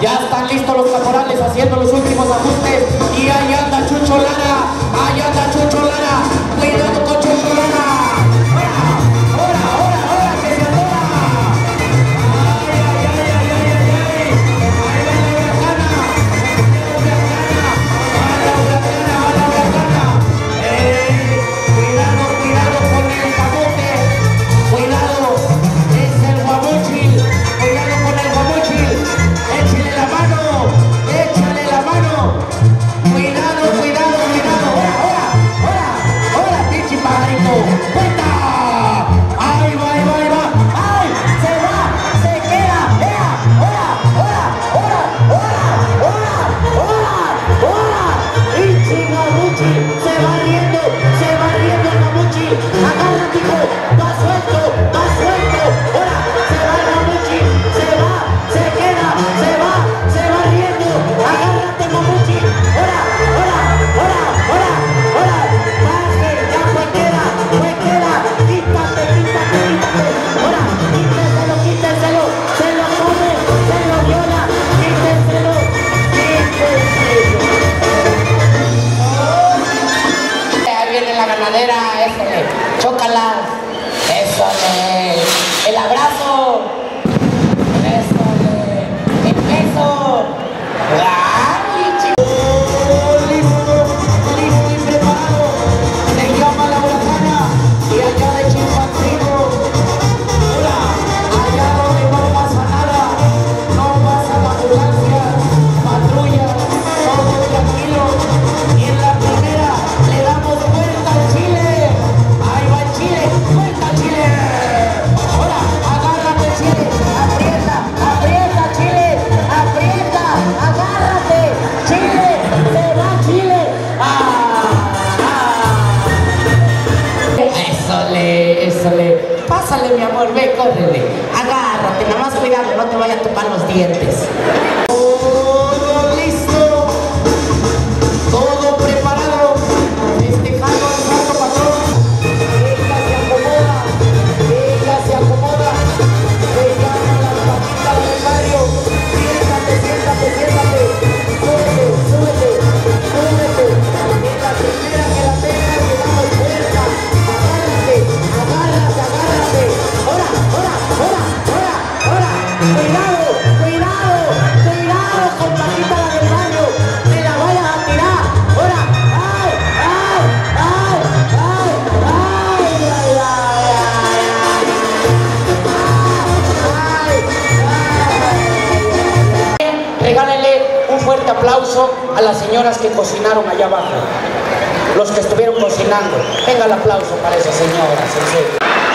Ya están listos los caporales haciendo los últimos ajustes y allá Tá suelto, está suelto. mi amor, ve, córrele. Agárrate, nada más cuidado, no te vaya a topar los dientes. aplauso a las señoras que cocinaron allá abajo, los que estuvieron cocinando. Venga el aplauso para esas señoras, en serio.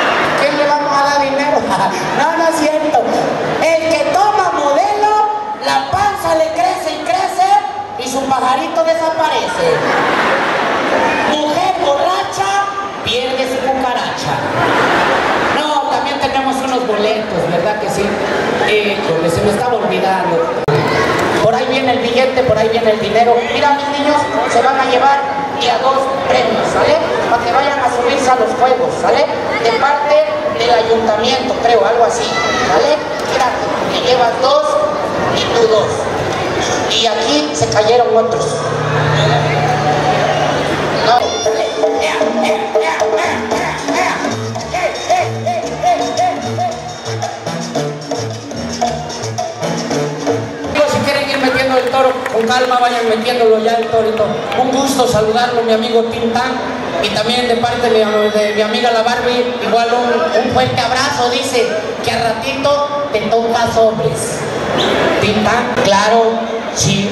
el dinero, Mira, mis niños, se van a llevar ya dos premios, ¿sale? Para que vayan a subirse a los juegos, ¿sale? De parte del ayuntamiento, creo, algo así, ¿sale? Mira, que llevas dos y tú dos. Y aquí se cayeron otros. palma vayan metiéndolo ya el torito. Un gusto saludarlo, mi amigo Tintán. Y también de parte de mi, amiga la Barbie, igual un, fuerte abrazo, dice, que a ratito te toca sobres. Tintán, claro, sí.